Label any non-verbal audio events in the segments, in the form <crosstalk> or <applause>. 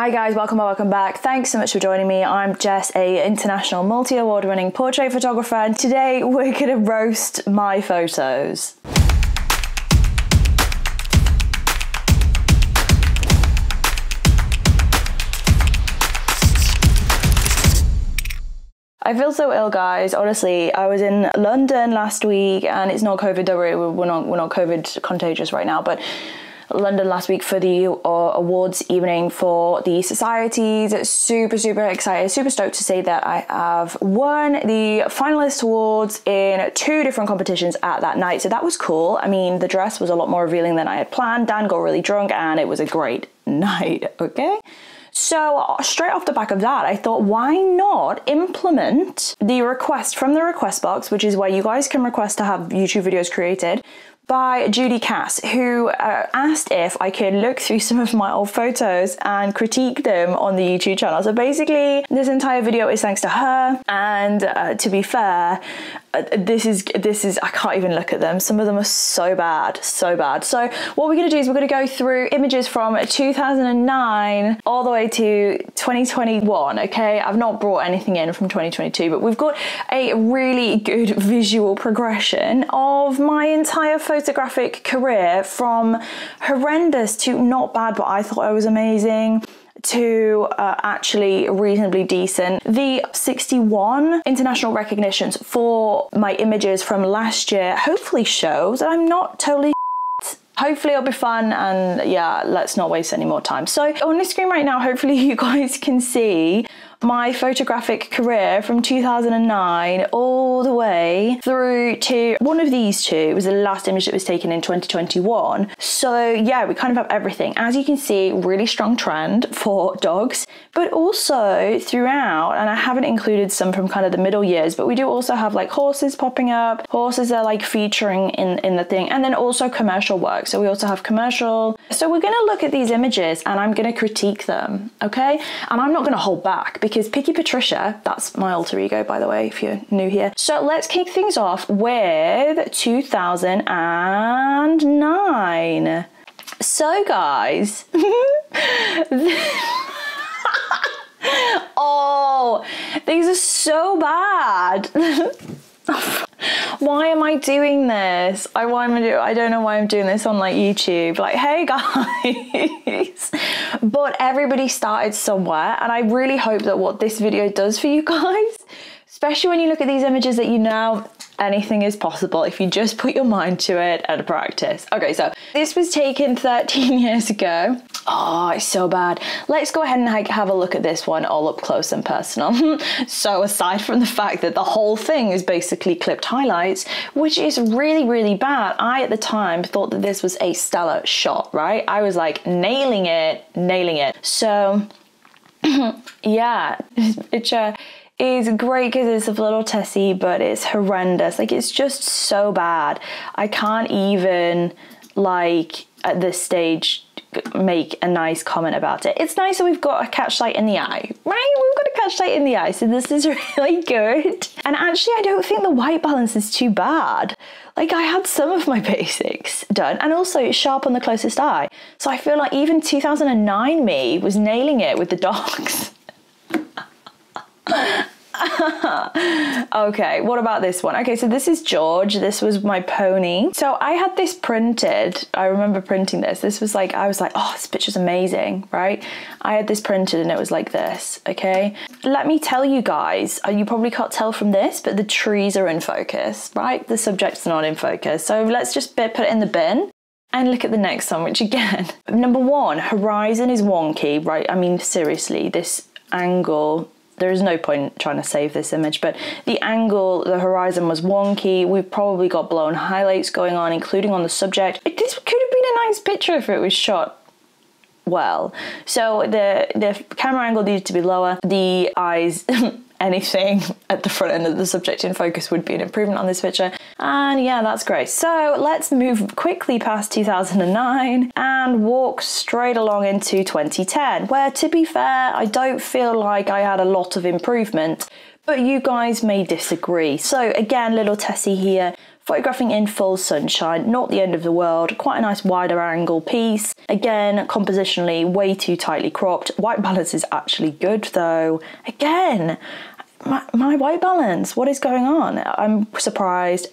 Hi guys, welcome or welcome back. Thanks so much for joining me. I'm Jess, a international multi-award winning portrait photographer, and today we're gonna roast my photos. I feel so ill, guys. Honestly, I was in London last week, and it's not COVID. Don't worry, we're not we're not COVID contagious right now, but London last week for the uh, awards evening for the societies. Super, super excited, super stoked to say that I have won the finalist awards in two different competitions at that night. So that was cool. I mean, the dress was a lot more revealing than I had planned. Dan got really drunk, and it was a great <laughs> night, okay? So, straight off the back of that, I thought, why not implement the request from the request box, which is where you guys can request to have YouTube videos created by Judy Cass, who uh, asked if I could look through some of my old photos and critique them on the YouTube channel. So basically, this entire video is thanks to her. And uh, to be fair, uh, this is this is I can't even look at them. Some of them are so bad, so bad. So what we're gonna do is we're gonna go through images from 2009 all the way to 2021. Okay, I've not brought anything in from 2022, but we've got a really good visual progression of my entire photo photographic career from horrendous to not bad, but I thought I was amazing to uh, actually reasonably decent. The 61 international recognitions for my images from last year hopefully shows that I'm not totally <laughs> hopefully it'll be fun and yeah let's not waste any more time so on the screen right now hopefully <laughs> you guys can see my photographic career from 2009 all the way through to one of these two. It was the last image that was taken in 2021. So yeah, we kind of have everything. As you can see, really strong trend for dogs, but also throughout, and I haven't included some from kind of the middle years, but we do also have like horses popping up. Horses are like featuring in, in the thing, and then also commercial work. So we also have commercial. So we're gonna look at these images and I'm gonna critique them, okay? And I'm not gonna hold back because Picky Patricia, that's my alter ego, by the way, if you're new here. So let's kick things off with 2009. So, guys, <laughs> <laughs> oh, these are so bad. <laughs> why am I doing this? I why am I do I don't know why I'm doing this on like YouTube. Like, hey guys. <laughs> but everybody started somewhere and I really hope that what this video does for you guys, especially when you look at these images that you know anything is possible if you just put your mind to it and practice. Okay, so this was taken 13 <laughs> years ago. Oh, it's so bad. Let's go ahead and have a look at this one all up close and personal. <laughs> so aside from the fact that the whole thing is basically clipped highlights, which is really, really bad, I at the time thought that this was a stellar shot, right? I was like nailing it, nailing it. So <clears throat> yeah, <laughs> it's a is great because it's a little Tessie, but it's horrendous. Like it's just so bad. I can't even like at this stage make a nice comment about it. It's nice that we've got a catch light in the eye, right? We've got a catch light in the eye, so this is <laughs> really good. And actually, I don't think the white balance is too bad. Like I had some of my <laughs> basics done, and also it's sharp on the closest eye. So I feel like even 2009 me was nailing it with the dogs. <laughs> <laughs> okay, what about this one? Okay, so this is George. This was my pony. So I had this printed. I remember printing this. This was like, I was like, oh, this picture's amazing, right? I had this printed and it was like this, okay? Let me tell you guys, uh, you probably can't tell from this, but the trees are in focus, right? The subject's not in focus. So let's just put it in the bin. And look at the next one, which again, <laughs> number one, horizon is wonky, right? I mean, seriously, this angle there is no point trying to save this image, but the angle, the horizon was wonky. We've probably got blown highlights going on, including on the subject. This could have been a nice picture if it was shot well. So the the camera angle needed to be lower. The eyes <laughs> anything at the front end of the subject in focus would be an improvement on this picture. And yeah, that's great. So let's move quickly past 2009 and walk straight along into 2010, where to be fair, I don't feel like I had a lot of improvement, but you guys may disagree. So again, little Tessie here, Photographing in full sunshine, not the end of the world, quite a nice wider angle piece. Again, compositionally, way too tightly cropped. White balance is actually good though. Again, my, my white balance, what is going on? I'm surprised.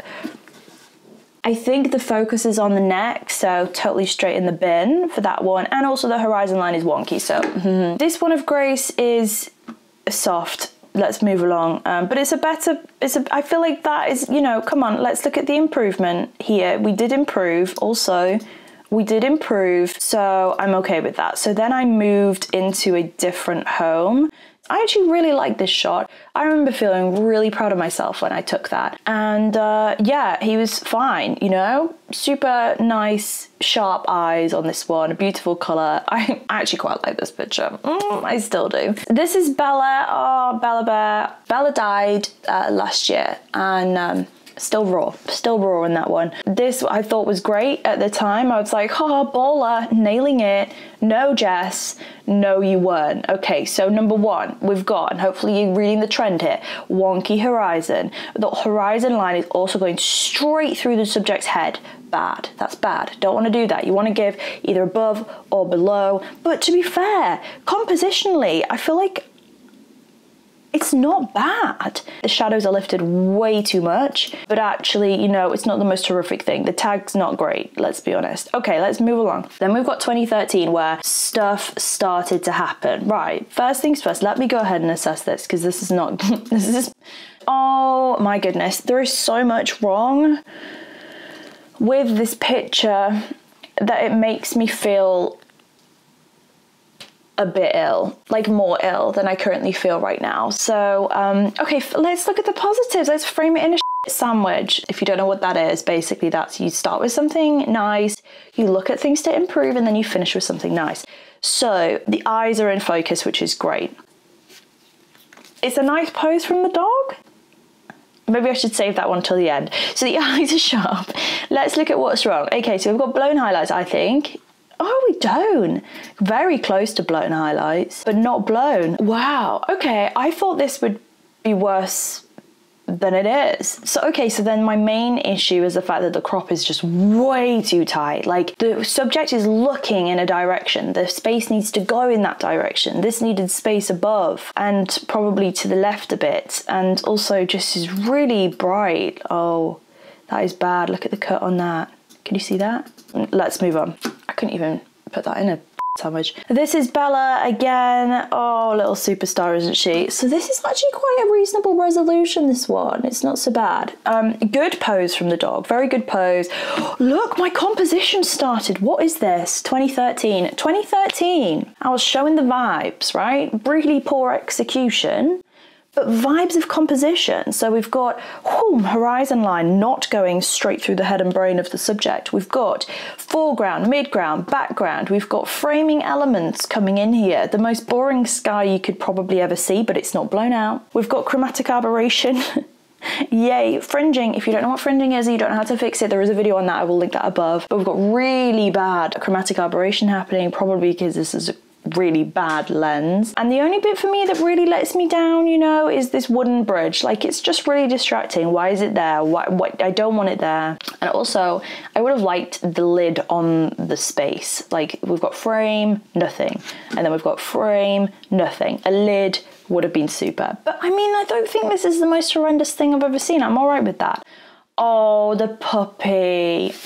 I think the focus is on the neck, so totally straight in the bin for that one. And also the horizon line is wonky, so mm-hmm. this one of Grace is soft. Let's move along. Um, but it's a better, it's a, I feel like that is, you know, come on, let's look at the improvement here. We did improve also. We did improve, so I'm okay with that. So then I moved into a different home. I actually really like this shot. I remember feeling really proud of myself when I took that. And uh, yeah, he was fine, you know? Super nice, sharp eyes on this one, a beautiful colour. <laughs> I actually quite like this picture. Mm, I still do. This is Bella. Oh, Bella Bear. Bella died uh, last year and um, still raw, still raw in that one. This I thought was great at the time. I was like, oh, baller, nailing it. No, Jess, no, you weren't. Okay, so number one, we've got, and hopefully you're reading the trend here, wonky horizon. The horizon line is also going straight through the subject's head. Bad. That's bad. Don't want to do that. You want to give either above or below. But to be fair, compositionally, I feel like it's not bad. The shadows are lifted way too much, but actually, you know, it's not the most horrific thing. The tag's not great, let's be honest. Okay, let's move along. Then we've got 2013 where stuff started to happen. Right, first things first, let me go ahead and assess this because this is not, <laughs> this is, oh my goodness, there is so much wrong with this picture that it makes me feel a bit ill, like more ill than I currently feel right now. So, um, okay, let's look at the positives. Let's frame it in a sandwich. If you don't know what that is, basically that's you start with something nice, you look at things to improve, and then you finish with something nice. So the eyes are in focus, which is great. It's a nice pose from the dog. Maybe I should save that one till the end. So the <laughs> eyes are sharp. Let's look at what's wrong. Okay, so we've got blown highlights, I think. Oh, we don't. Very close to blown highlights, but not blown. Wow. Okay, I thought this would be worse than it is. So okay, so then my main issue is the fact that the crop is just way too tight. Like the subject is looking in a direction. The space needs to go in that direction. This needed space above and probably to the left a bit. And also just is really bright. Oh, that is bad. Look at the cut on that. Can you see that? Let's move on. I couldn't even put that in a <laughs> sandwich. This is Bella again. Oh, little superstar, isn't she? So this is actually quite a reasonable resolution, this one. It's not so bad. Um, good pose from the dog. Very good pose. <gasps> Look, my composition started. What is this? 2013. 2013. I was showing the vibes, right? Really poor execution but vibes of composition. So we've got whoom, horizon line not going straight through the head and brain of the subject. We've got foreground, midground, background. We've got framing elements coming in here. The most boring sky you could probably ever see, but it's not blown out. We've got chromatic aberration. <laughs> Yay, fringing. If you don't know what fringing is, you don't know how to fix it, there is a video on that. I will link that above. But we've got really bad chromatic aberration happening, probably because this is a really bad lens. And the only bit for me that really lets me down, you know, is this wooden bridge. Like it's just really distracting. Why is it there? Why, what, I don't want it there. And also, I would have liked the lid on the space. Like we've got frame, nothing. And then we've got frame, nothing. A lid would have been super. But I mean, I don't think this is the most horrendous thing I've ever seen. I'm all right with that. Oh, the puppy. <laughs>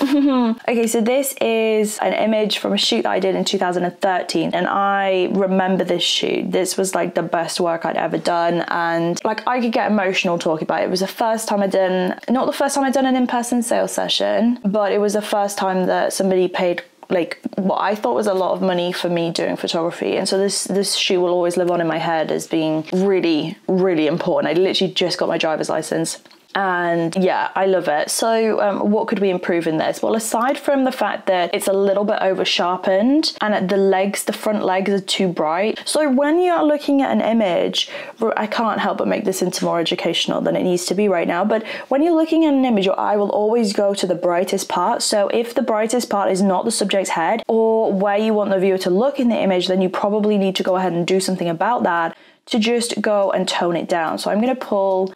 okay, so this is an image from a shoot that I did in 2013, and I remember this shoot. This was like the best work I'd ever done, and like I could get emotional talking about it. It was the first time I'd done, not the first time I'd done an in person sales session, but it was the first time that somebody paid like what I thought was a lot of money for me doing photography. And so this this shoot will always live on in my head as being really, really important. I literally just got my driver's license and yeah, I love it. So, um, what could we improve in this? Well, aside from the fact that it's a little bit over sharpened and the legs, the front legs are too bright. So, when you're looking at an image, I can't help but make this into more educational than it needs to be right now. But when you're looking at an image, your eye will always go to the brightest part. So, if the brightest part is not the subject's head or where you want the viewer to look in the image, then you probably need to go ahead and do something about that to just go and tone it down. So, I'm going to pull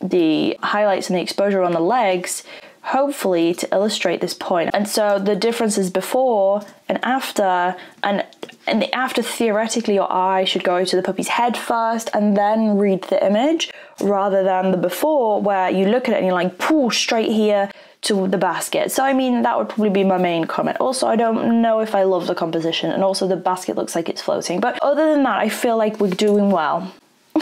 the highlights and the exposure on the legs hopefully to illustrate this point. And so the differences before and after, and in the after, theoretically, your eye should go to the puppy's head first and then read the image, rather than the before where you look at it and you're like, pull straight here to the basket. So I mean, that would probably be my main comment. Also, I don't know if I love the composition, and also the basket looks like it's floating. But other than that, I feel like we're doing well.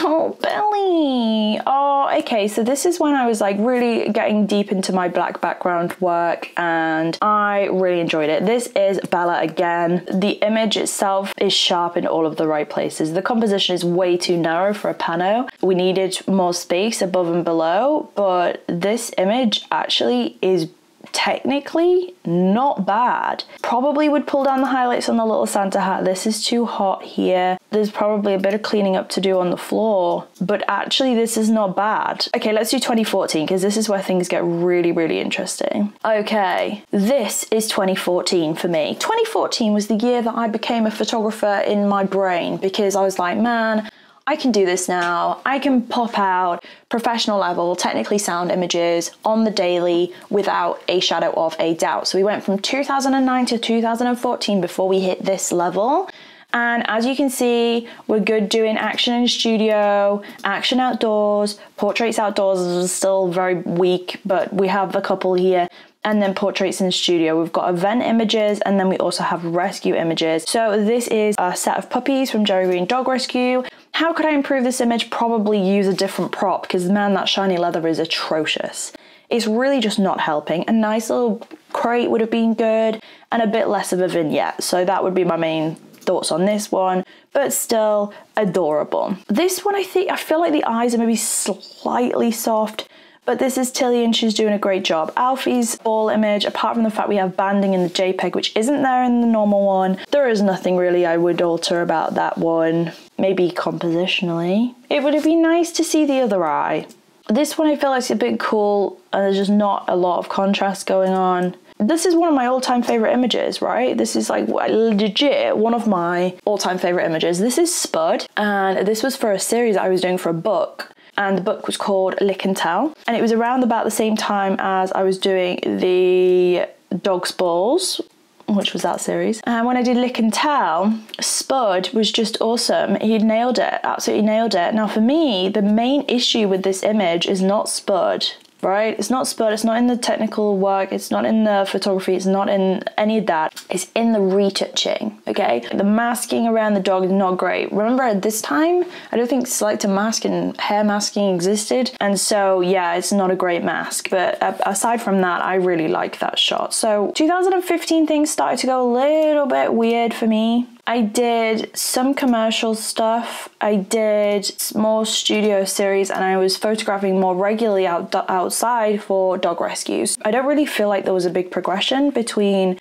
Oh, Belly. Oh, okay. So this is when I was like really getting deep into my black background work and I really enjoyed it. This is Bella again. The image itself is sharp in all of the right places. The composition is way too narrow for a pano. We needed more space above and below, but this image actually is technically not bad. Probably would pull down the highlights on the little Santa hat. This is too hot here. There's probably a bit of cleaning up to do on the floor, but actually this is not bad. Okay, let's do 2014 because this is where things get really, really interesting. Okay, this is 2014 for me. 2014 was the year that I became a photographer in my brain because I was like, man, I can do this now. I can pop out professional level, technically sound images on the daily without a shadow of a doubt. So we went from 2009 to 2014 before we hit this level. And as you can see, we're good doing action in studio, action outdoors, portraits outdoors is still very weak, but we have a couple here and then portraits in studio. We've got event images and then we also have rescue images. So this is a set of puppies from Jerry Green Dog Rescue. How could I improve this image? Probably use a different prop because man, that shiny leather is atrocious. It's really just not helping. A nice little crate would have been good and a bit less of a vignette. So that would be my main thoughts on this one, but still adorable. This one, I think, I feel like the eyes are maybe slightly soft. But this is Tilly and she's doing a great job. Alfie's ball image, apart from the fact we have banding in the JPEG, which isn't there in the normal one, there is nothing really I would alter about that one. Maybe compositionally. It would have been nice to see the other eye. This one I feel like it's a bit cool and there's just not a lot of contrast going on. This is one of my all-time favorite images, right? This is like legit one of my all-time favorite images. This is Spud and this was for a series I was doing for a book and the book was called Lick and Tell. And it was around about the same time as I was doing the Dog's Balls, which was that series. And when I did Lick and Tell, Spud was just awesome. He nailed it, absolutely nailed it. Now, for me, the main issue with this image is not Spud right? It's not Spud, it's not in the technical work, it's not in the photography, it's not in any of that. It's in the retouching, okay? The masking around the dog is not great. Remember at this time, I don't think Select and Mask and hair masking existed. And so, yeah, it's not a great mask. But aside from that, I really like that shot. So 2015 things started to go a little bit weird for me. I did some commercial stuff. I did more studio series and I was photographing more regularly out, outside for dog rescues. I don't really feel like there was a big progression between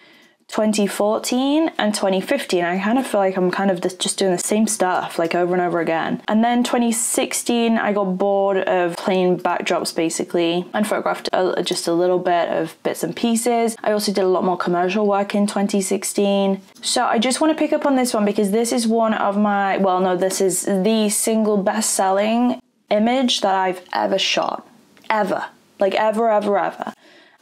2014 and 2015 i kind of feel like i'm kind of just doing the same stuff like over and over again. And then 2016 i got bored of plain backdrops basically and photographed a, just a little bit of bits and pieces. I also did a lot more commercial work in 2016 so i just want to pick up on this one because this is one of my well no this is the single best-selling image that i've ever shot. Ever. Like ever ever ever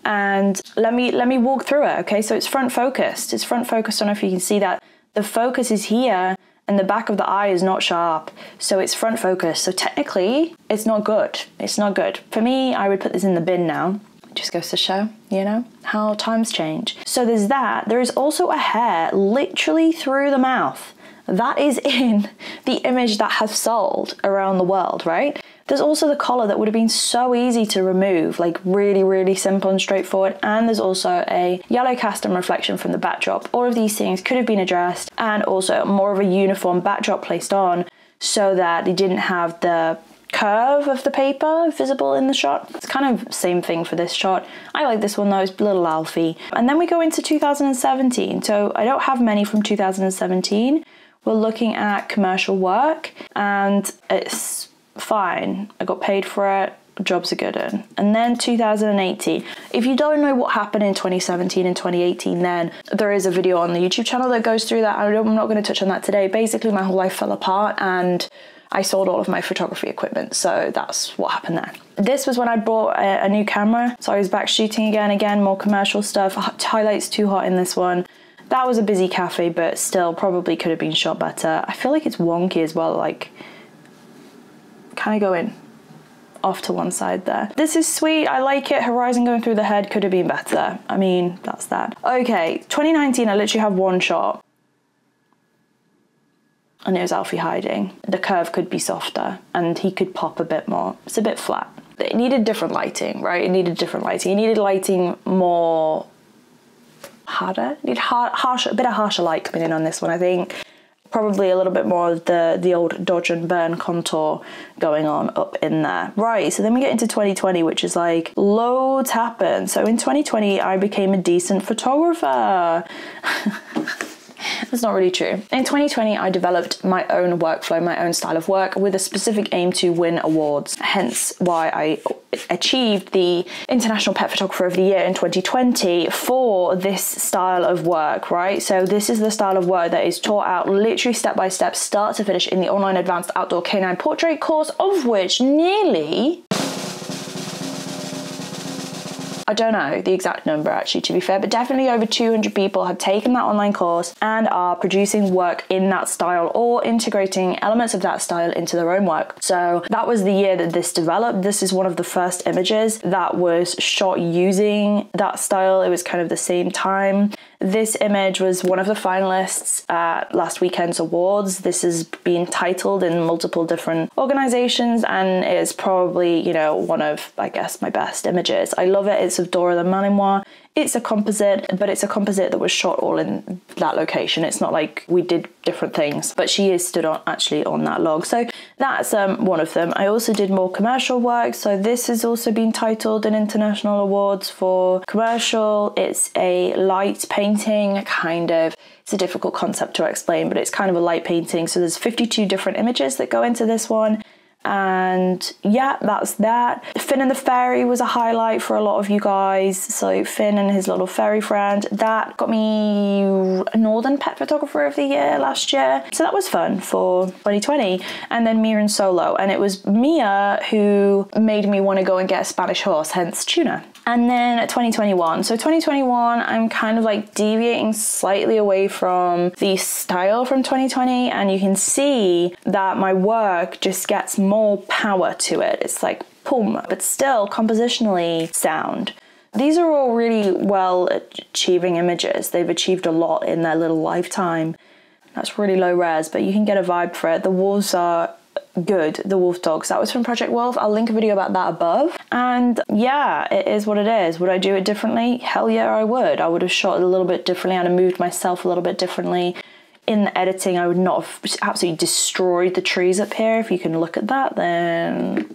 and let me let me walk through it okay? So it's front focused. It's front focused. I don't know if you can see that. The focus is here and the back of the eye is not sharp. So it's front focused. So technically it's not good. It's not good. For me i would put this in the bin now. Just goes to show you know how times change. So there's that. There is also a hair literally through the mouth. That is in <laughs> the image that has sold around the world right there's also the collar that would have been so easy to remove, like really, really simple and straightforward. And there's also a yellow cast and reflection from the backdrop. All of these things could have been addressed and also more of a uniform backdrop placed on so that they didn't have the curve of the paper visible in the shot. It's kind of same thing for this shot. I like this one though, it's little Alfie. And then we go into 2017. So I don't have many from 2017. We're looking at commercial work and it's fine. I got paid for it. Jobs are good in. And then 2018. If you don't know what happened in 2017 and 2018, then there is a video on the YouTube channel that goes through that. I'm not going to touch on that today. Basically, my whole life fell apart and I sold all of my photography equipment. So that's what happened there. This was when I bought a, a new camera. So I was back shooting again, again, more commercial stuff. Highlights too hot in this one. That was a busy cafe, but still probably could have been shot better. I feel like it's wonky as well, like kind of going off to one side there. This is sweet, I like it. Horizon going through the head could have been better. I mean, that's that. Okay, 2019, I literally have one shot. And it was Alfie hiding. The curve could be softer and he could pop a bit more. It's a bit flat. It needed different lighting, right? It needed different lighting. It needed lighting more harder. Need har- harsh, a bit of harsher light coming in on this one, I think. Probably a little bit more of the, the old dodge and burn contour going on up in there. Right, so then we get into 2020, which is like loads happened. So in 2020, I became a decent photographer. <laughs> That's not really true. In 2020, I developed my own workflow, my own style of work with a specific aim to win awards. Hence why I achieved the International Pet Photographer of the Year in 2020 for this style of work, right? So this is the style of work that is taught out literally step by step, start to finish in the online advanced outdoor canine portrait course, of which nearly I don't know the exact number actually, to be fair, but definitely over 200 people have taken that online course and are producing work in that style or integrating elements of that style into their own work. So that was the year that this developed. This is one of the first images that was shot using that style. It was kind of the same time. This image was one of the finalists at last weekend's awards. This has been titled in multiple different organizations and is probably, you know, one of, I guess, my best images. I love it. It's of Dora the Malinois. It's a composite, but it's a composite that was shot all in that location. It's not like we did different things, but she is stood on actually on that log. So that's um, one of them. I also did more commercial work. So this has also been titled in international awards for commercial. It's a light painting, kind of. It's a difficult concept to explain, but it's kind of a light painting. So there's 52 different images that go into this one and yeah, that's that. Finn and the Fairy was a highlight for a lot of you guys. So Finn and his little fairy friend, that got me Northern Pet Photographer of the Year last year. So that was fun for 2020. And then Mia and Solo, and it was Mia who made me want to go and get a Spanish horse, hence Tuna. And then 2021. So 2021, I'm kind of like deviating slightly away from the style from 2020, and you can see that my work just gets more power to it. It's like boom, but still compositionally sound. These are all really well achieving images. They've achieved a lot in their little lifetime. That's really low res, but you can get a vibe for it. The wolves are good, the wolf dogs. That was from Project Wolf. I'll link a video about that above. And yeah, it is what it is. Would I do it differently? Hell yeah, I would. I would have shot it a little bit differently. I'd have moved myself a little bit differently. In the editing, I would not have absolutely destroyed the trees up here. If you can look at that, then,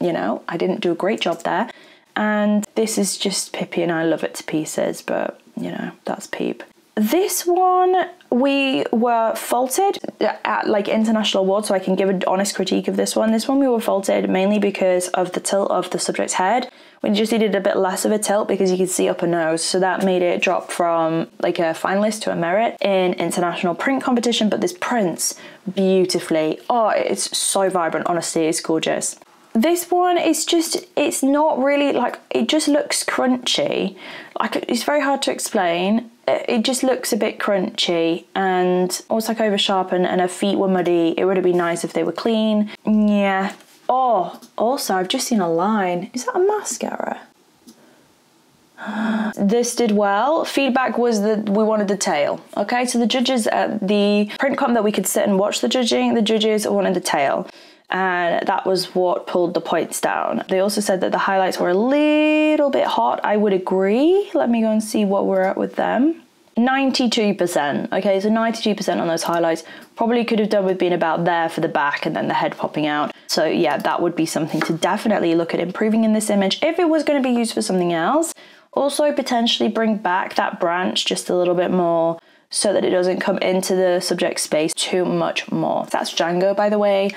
you know, I didn't do a great job there. And this is just Pippi and I love it to pieces, but, you know, that's Peep. This one we were faulted at like international awards, so I can give an honest critique of this one. This one we were faulted mainly because of the tilt of the subject's head. We just needed a bit less of a tilt because you could see up nose, so that made it drop from like a finalist to a merit in international print competition. But this prints beautifully. Oh, it's so vibrant. Honestly, it's gorgeous. This one is just, it's not really like, it just looks crunchy. Like it's very hard to explain it just looks a bit crunchy and also like over sharpened and her feet were muddy. It would have been nice if they were clean. Yeah. Oh, also I've just seen a line. Is that a mascara? <gasps> this did well. Feedback was that we wanted the tail. Okay, so the judges at the print comp that we could sit and watch the judging, the judges wanted the tail and that was what pulled the points down. They also said that the highlights were a little bit hot. I would agree. Let me go and see what we're at with them. 92%. Okay, so 92% on those highlights. Probably could have done with being about there for the back and then the head popping out. So yeah, that would be something to definitely look at improving in this image if it was going to be used for something else. Also potentially bring back that branch just a little bit more so that it doesn't come into the subject space too much more. That's Django, by the way.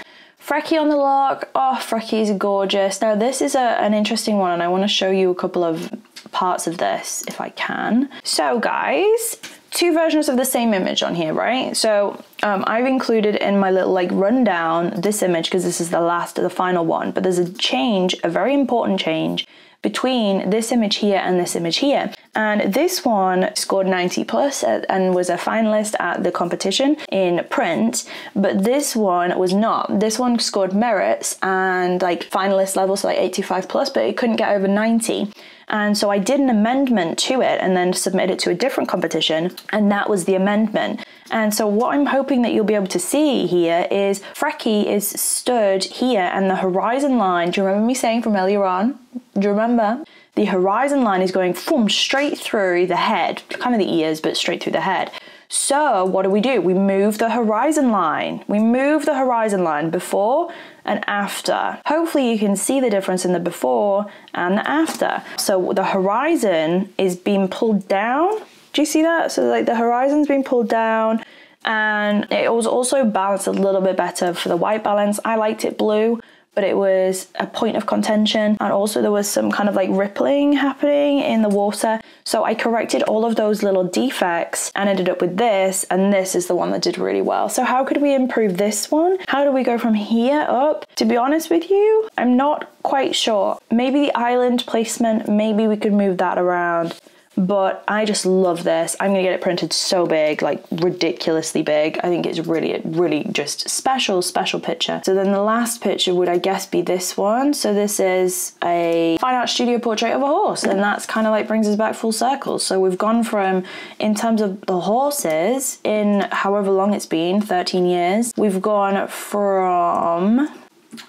Frecky on the lock. Oh, Frecky is gorgeous. Now, this is a, an interesting one, and I want to show you a couple of parts of this if I can. So, guys, two versions of the same image on here, right? So, Um, I've included in my little like rundown this image because this is the last, the final one, but there's a change, a very important change between this image here and this image here. And this one scored 90 plus and was a finalist at the competition in print, but this one was not. This one scored merits and like finalist level, so like 85 plus, but it couldn't get over 90. And so I did an amendment to it and then submitted it to a different competition, and that was the amendment. And so what I'm hoping that you'll be able to see here is Frecky is stood here and the horizon line, do you remember me saying from earlier on? Do you remember? The horizon line is going from straight through the head, kind of the ears, but straight through the head. So what do we do? We move the horizon line. We move the horizon line before and after. Hopefully you can see the difference in the before and the after. So the horizon is being pulled down. Do you see that? So like the horizon's being pulled down and it was also balanced a little bit better for the white balance. I liked it blue but it was a point of contention. And also there was some kind of like rippling happening in the water. So I corrected all of those little defects and ended up with this and this is the one that did really well. So how could we improve this one? How do we go from here up? To be honest with you I'm not quite sure. Maybe the island placement maybe we could move that around but I just love this. I'm gonna get it printed so big, like ridiculously big. I think it's really, really just special, special picture. So then the last picture would, I guess, be this one. So this is a fine art studio portrait of a horse, and that's kind of like brings us back full circle. So we've gone from, in terms of the horses, in however long it's been, 13 years, we've gone from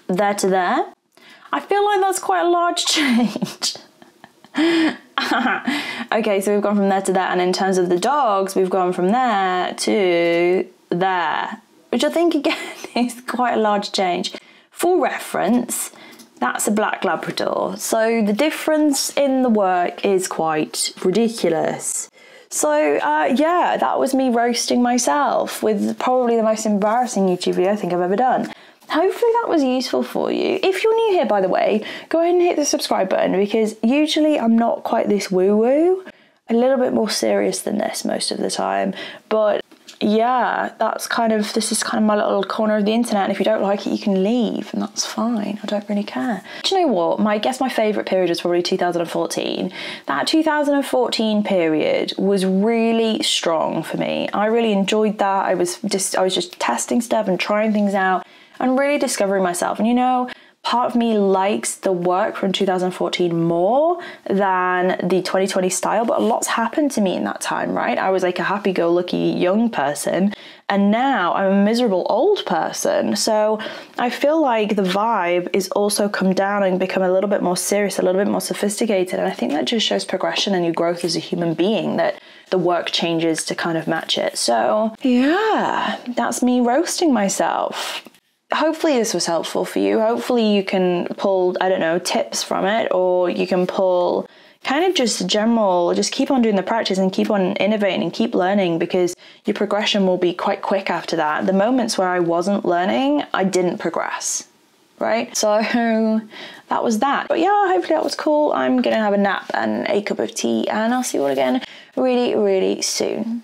there to there. I feel like that's quite a large <laughs> change. <laughs> okay, so we've gone from there to there, and in terms of the dogs, we've gone from there to there, which I think <laughs> again is quite a large change. For reference, that's a black Labrador, so the difference in the work is quite ridiculous. So uh, yeah, that was me roasting myself with probably the most embarrassing YouTube video I think I've ever done. Hopefully that was useful for you. If you're new here, by the way, go ahead and hit the subscribe button because usually I'm not quite this woo woo. A little bit more serious than this most of the time. But yeah, that's kind of, this is kind of my little corner of the internet. And if you don't like it, you can leave and that's fine. I don't really care. Do you know what? My, I guess my favourite period was probably 2014. That 2014 period was really strong for me. I really enjoyed that. I was just, I was just testing stuff and trying things out and really discovering myself. And you know, part of me likes the work from 2014 more than the 2020 style, but a lot's happened to me in that time, right? I was like a happy go lucky young person, and now I'm a miserable old person. So I feel like the vibe is also come down and become a little bit more serious, a little bit more sophisticated. And I think that just shows progression and your growth as a human being that the work changes to kind of match it. So, yeah, that's me roasting myself hopefully this was helpful for you. Hopefully you can pull, I don't know, tips from it, or you can pull kind of just general, just keep on doing the practice and keep on innovating and keep learning because your progression will be quite quick after that. The moments where I wasn't learning, I didn't progress. Right? So that was that. But yeah, hopefully that was cool. I'm gonna have a nap and a cup of tea, and I'll see you all again really, really soon.